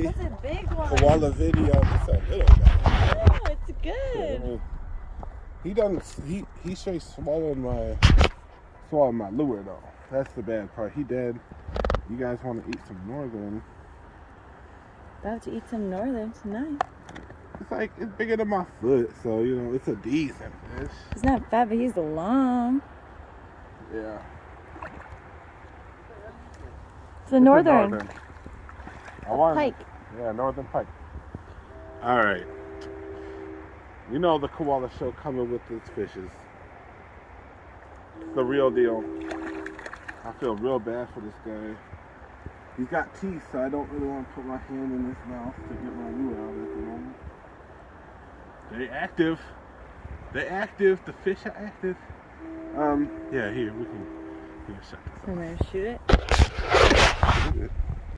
That's a big one. Kawola video. It's a little guy. Oh, it's good. He done. He he straight swallowed my swallowed my lure though. That's the bad part. He dead. You guys want to eat some northern? About to eat some northern tonight. It's like it's bigger than my foot, so you know it's a decent fish. He's not fat, but he's long. Yeah. It's a northern. It's a I want Pike. Yeah, northern pike. All right. You know the Kawola show coming with its fishes. It's the real deal. I feel real bad for this guy. He's got teeth, so I don't really want to put my hand in his mouth to get my lure out at the moment. They active. They active. The fish are active. Um, yeah, here we can. Here, shut this I'm gonna. Shoot it.